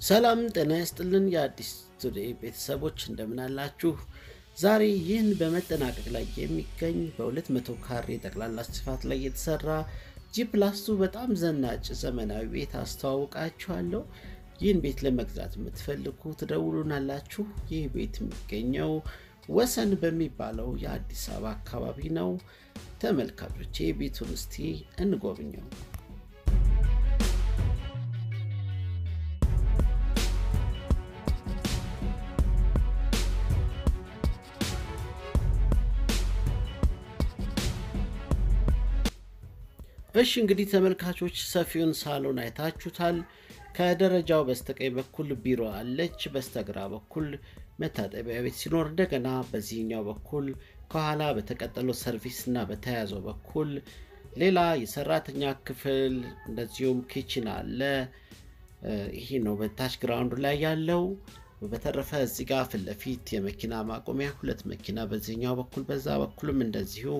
ሰላም ጤና ይስጥልን። የአዲስ ቱዴይ ቤተሰቦች እንደምን አላችሁ? ዛሬ ይህን በመጠናቀቅ ላይ የሚገኝ በ200 ካሬ ጠቅላላ ስፋት ላይ የተሰራ G plus two በጣም ዘናጭ ዘመናዊ ቤት አስተዋውቃችኋለሁ። ይህን ቤት ለመግዛት የምትፈልጉ ትደውሉናላችሁ። ይህ ቤት የሚገኘው ወሰን በሚባለው የአዲስ አበባ አካባቢ ነው። ተመልካቾቼ ቤቱን እስቲ እንጎብኘው። እሺ እንግዲህ ተመልካቾች ሰፊውን ሳሎን አይታችሁታል። ከደረጃው በስተቀኝ በኩል ቢሮ አለች። በስተግራ በኩል መታጠቢያ ቤት ሲኖር እንደገና በዚህኛው በኩል ከኋላ በተቀጠለው service እና በተያያዘው በኩል ሌላ የሰራተኛ ክፍል እንደዚሁም kitchen አለ። ይሄ ነው በታች ground ላይ ያለው። በተረፈ እዚህ ጋር ፊት የመኪና ማቆሚያ ሁለት መኪና በዚህኛው በኩል በዛ በኩልም እንደዚሁ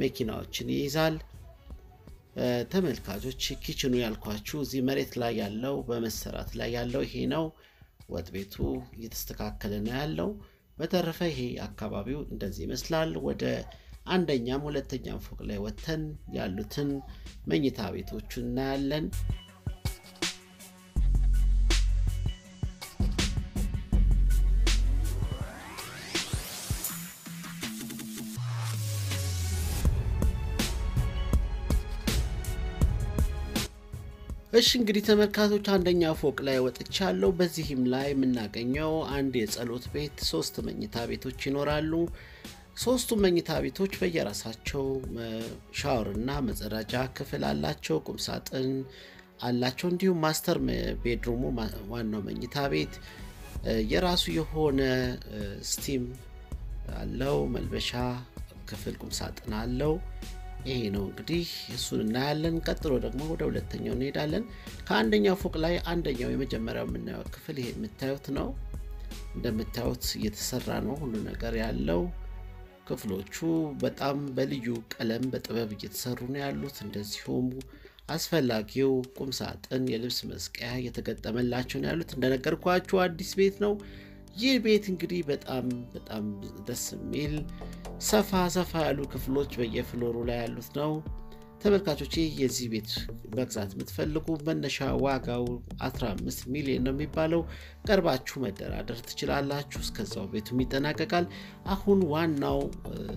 መኪናዎችን ይይዛል። ተመልካቾች ኪችኑ ያልኳችሁ እዚህ መሬት ላይ ያለው በመሰራት ላይ ያለው ይሄ ነው። ወጥ ቤቱ እየተስተካከለ ነው ያለው። በተረፈ ይሄ አካባቢው እንደዚህ ይመስላል። ወደ አንደኛም ሁለተኛም ፎቅ ላይ ወጥተን ያሉትን መኝታ ቤቶቹን እናያለን። እሺ እንግዲህ ተመልካቾች አንደኛ ፎቅ ላይ ወጥቻለሁ። በዚህም ላይ የምናገኘው አንድ የጸሎት ቤት ሶስት መኝታ ቤቶች ይኖራሉ። ሶስቱ መኝታ ቤቶች በየራሳቸው ሻወር እና መጸዳጃ ክፍል አላቸው፣ ቁምሳጥን አላቸው። እንዲሁም master bedroom ኡ ዋናው መኝታ ቤት የራሱ የሆነ steam አለው፣ መልበሻ ክፍል ቁምሳጥን አለው። ይሄ ነው እንግዲህ እሱን እናያለን። ቀጥሎ ደግሞ ወደ ሁለተኛው እንሄዳለን። ከአንደኛው ፎቅ ላይ አንደኛው የመጀመሪያው የምናየው ክፍል ይሄ የምታዩት ነው። እንደምታዩት እየተሰራ ነው ሁሉ ነገር ያለው። ክፍሎቹ በጣም በልዩ ቀለም በጥበብ እየተሰሩ ነው ያሉት። እንደዚሁም አስፈላጊው ቁም ሳጥን፣ የልብስ መስቀያ እየተገጠመላቸው ነው ያሉት። እንደነገርኳችሁ አዲስ ቤት ነው። ይህ ቤት እንግዲህ በጣም በጣም ደስ የሚል ሰፋ ሰፋ ያሉ ክፍሎች በየፍሎሩ ላይ ያሉት ነው። ተመልካቾች የዚህ ቤት መግዛት የምትፈልጉ መነሻ ዋጋው 15 ሚሊዮን ነው የሚባለው። ቀርባችሁ መደራደር ትችላላችሁ። እስከዛው ቤቱም ይጠናቀቃል። አሁን ዋናው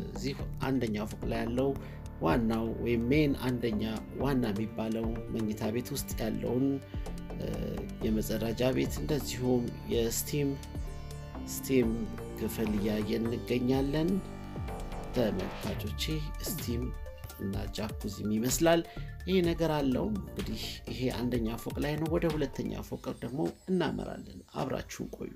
እዚህ አንደኛው ፎቅ ላይ ያለው ዋናው ወይም ሜን አንደኛ ዋና የሚባለው መኝታ ቤት ውስጥ ያለውን የመጸዳጃ ቤት እንደዚሁም የ steam steam ክፍል እያየን እንገኛለን። ተመልካቾቼ steam እና ጃኩዚም ይመስላል ይሄ ነገር አለው። እንግዲህ ይሄ አንደኛ ፎቅ ላይ ነው። ወደ ሁለተኛ ፎቅ ደግሞ እናመራለን። አብራችሁን ቆዩ።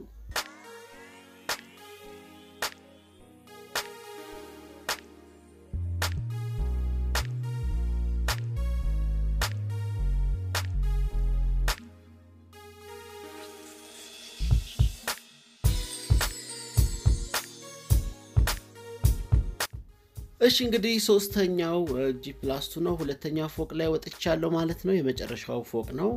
እሺ እንግዲህ ሶስተኛው G ነው። ሁለተኛ ፎቅ ላይ ወጥቻለሁ ማለት ነው። የመጨረሻው ፎቅ ነው።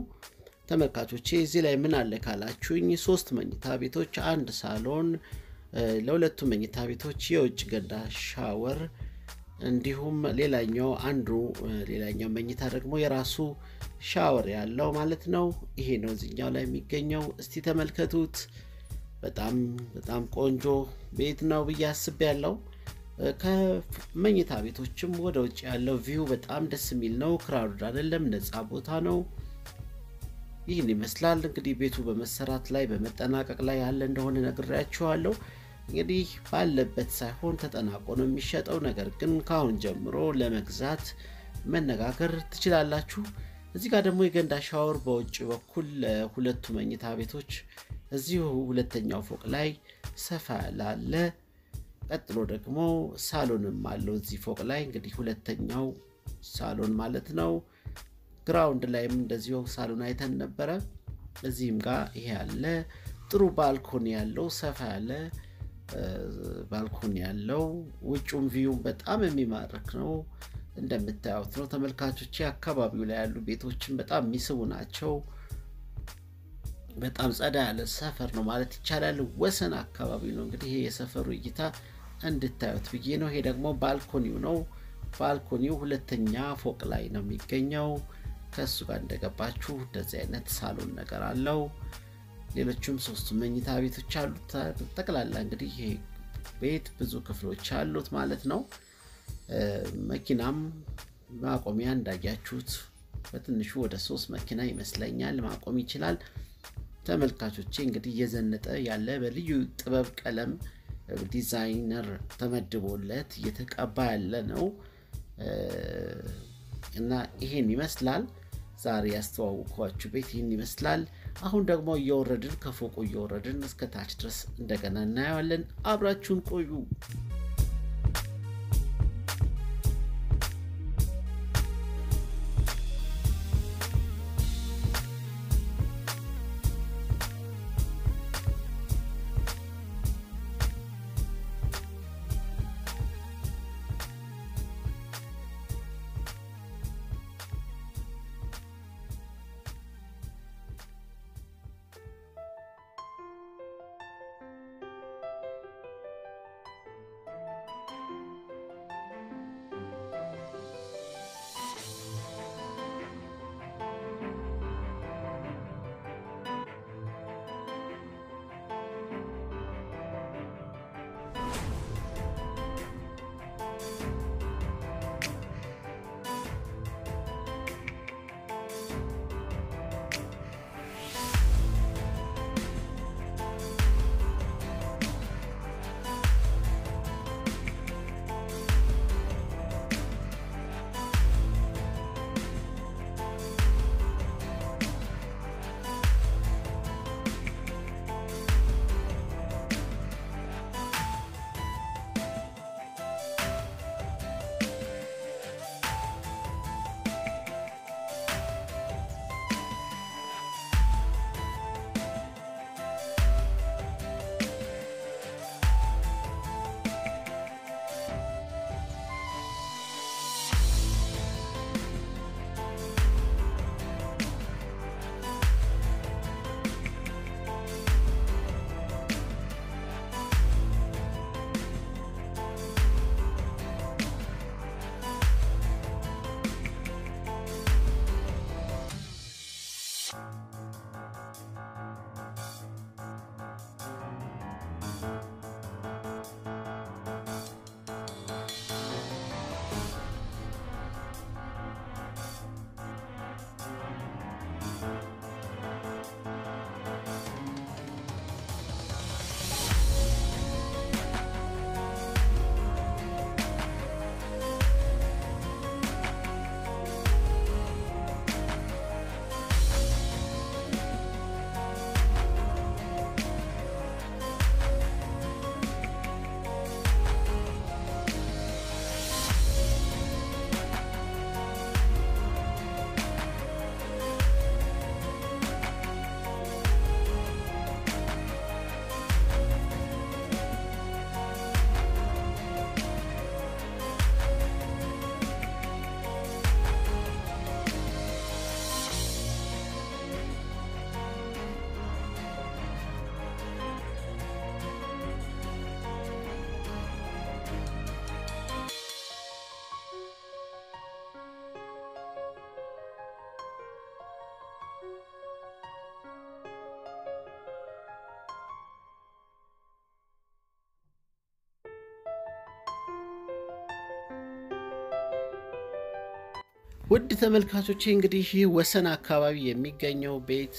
ተመልካቾቼ እዚህ ላይ ምን አለ ካላችሁኝ ሶስት መኝታ ቤቶች፣ አንድ ሳሎን፣ ለሁለቱ መኝታ ቤቶች የውጭ ገንዳ ሻወር፣ እንዲሁም ሌላኛው አንዱ ሌላኛው መኝታ ደግሞ የራሱ ሻወር ያለው ማለት ነው። ይሄ ነው እዚኛው ላይ የሚገኘው። እስቲ ተመልከቱት። በጣም በጣም ቆንጆ ቤት ነው ብዬ አስቤያለሁ። ከመኝታ ቤቶችም ወደ ውጭ ያለው view በጣም ደስ የሚል ነው። crowd አይደለም፣ ነፃ ቦታ ነው። ይህን ይመስላል እንግዲህ ቤቱ በመሰራት ላይ በመጠናቀቅ ላይ ያለ እንደሆነ ነግሬያችኋለሁ። እንግዲህ ባለበት ሳይሆን ተጠናቆ ነው የሚሸጠው። ነገር ግን ከአሁን ጀምሮ ለመግዛት መነጋገር ትችላላችሁ። እዚህ ጋር ደግሞ የገንዳ ሻወር በውጭ በኩል ለሁለቱ መኝታ ቤቶች እዚሁ ሁለተኛው ፎቅ ላይ ሰፋ ያለ ቀጥሎ ደግሞ ሳሎንም አለው እዚህ ፎቅ ላይ እንግዲህ ሁለተኛው ሳሎን ማለት ነው። ground ላይም እንደዚሁ ሳሎን አይተን ነበረ። እዚህም ጋር ይሄ ያለ ጥሩ balcony ያለው ሰፋ ያለ balcony ያለው ውጩም view ም በጣም የሚማርክ ነው። እንደምታዩት ነው ተመልካቾች። አካባቢው ላይ ያሉ ቤቶችን በጣም የሚስቡ ናቸው። በጣም ጸዳ ያለ ሰፈር ነው ማለት ይቻላል። ወሰን አካባቢ ነው እንግዲህ ይሄ የሰፈሩ እይታ እንድታዩት ብዬ ነው። ይሄ ደግሞ ባልኮኒው ነው። ባልኮኒው ሁለተኛ ፎቅ ላይ ነው የሚገኘው። ከእሱ ጋር እንደገባችሁ እንደዚህ አይነት ሳሎን ነገር አለው። ሌሎችም ሶስቱ መኝታ ቤቶች አሉት። ጠቅላላ እንግዲህ ይሄ ቤት ብዙ ክፍሎች አሉት ማለት ነው። መኪናም ማቆሚያ እንዳያችሁት በትንሹ ወደ ሶስት መኪና ይመስለኛል ማቆም ይችላል። ተመልካቾቼ እንግዲህ እየዘነጠ ያለ በልዩ ጥበብ ቀለም ዲዛይነር ተመድቦለት እየተቀባ ያለ ነው እና ይሄን ይመስላል። ዛሬ ያስተዋውኳችሁ ቤት ይህን ይመስላል። አሁን ደግሞ እየወረድን ከፎቁ እየወረድን እስከ ታች ድረስ እንደገና እናየዋለን። አብራችሁን ቆዩ። ውድ ተመልካቾቼ እንግዲህ ይህ ወሰን አካባቢ የሚገኘው ቤት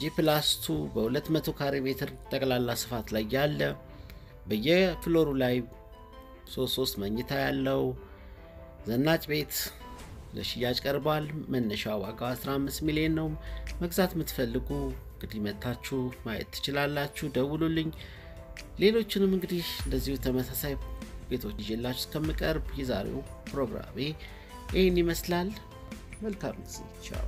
ጂፕላስቱ በ200 ካሬ ሜትር ጠቅላላ ስፋት ላይ ያለ በየፍሎሩ ላይ ሶስት ሶስት መኝታ ያለው ዘናጭ ቤት ለሽያጭ ቀርቧል። መነሻ ዋጋው 15 ሚሊዮን ነው። መግዛት የምትፈልጉ እንግዲህ መታችሁ ማየት ትችላላችሁ። ደውሉልኝ። ሌሎችንም እንግዲህ እንደዚሁ ተመሳሳይ ቤቶች ይዤላችሁ እስከምቀርብ የዛሬው ፕሮግራሜ ይህን ይመስላል። መልካም ጊዜ። ቻው